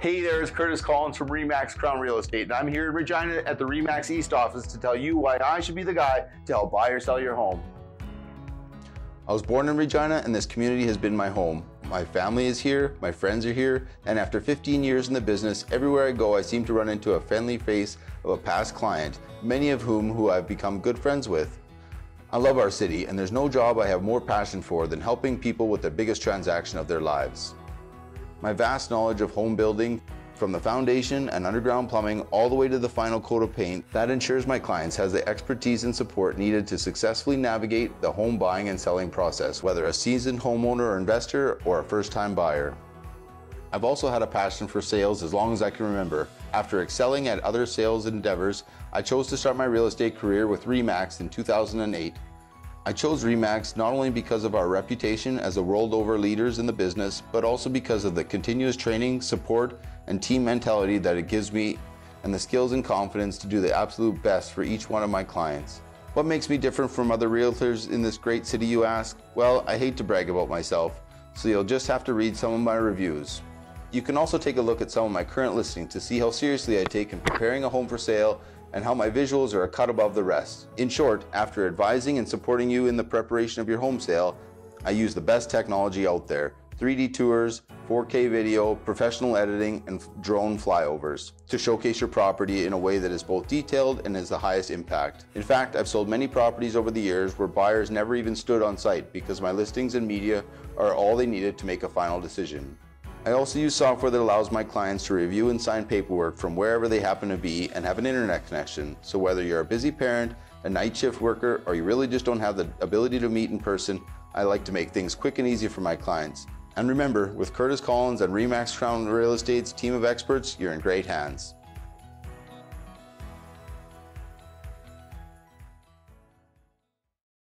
Hey there, it's Curtus Collins from Remax Crown Real Estate, and I'm here in Regina at the Remax East office to tell you why I should be the guy to help buy or sell your home. I was born in Regina and this community has been my home. My family is here, my friends are here, and after 15 years in the business, everywhere I go I seem to run into a friendly face of a past client, many of whom who I've become good friends with. I love our city and there's no job I have more passion for than helping people with the biggest transaction of their lives. My vast knowledge of home building, from the foundation and underground plumbing all the way to the final coat of paint, that ensures my clients has the expertise and support needed to successfully navigate the home buying and selling process, whether a seasoned homeowner or investor or a first-time buyer. I've also had a passion for sales as long as I can remember. After excelling at other sales endeavors, I chose to start my real estate career with REMAX in 2008. I chose REMAX not only because of our reputation as the world over leaders in the business, but also because of the continuous training, support, and team mentality that it gives me and the skills and confidence to do the absolute best for each one of my clients. What makes me different from other realtors in this great city, you ask? Well, I hate to brag about myself, so you'll just have to read some of my reviews. You can also take a look at some of my current listings to see how seriously I take in preparing a home for sale and how my visuals are a cut above the rest. In short, after advising and supporting you in the preparation of your home sale, I use the best technology out there 3D tours, 4K video, professional editing, and drone flyovers to showcase your property in a way that is both detailed and has the highest impact. In fact, I've sold many properties over the years where buyers never even stood on site because my listings and media are all they needed to make a final decision. I also use software that allows my clients to review and sign paperwork from wherever they happen to be and have an internet connection. So whether you're a busy parent, a night shift worker, or you really just don't have the ability to meet in person, I like to make things quick and easy for my clients. And remember, with Curtus Collins and Remax Crown Real Estate's team of experts, you're in great hands.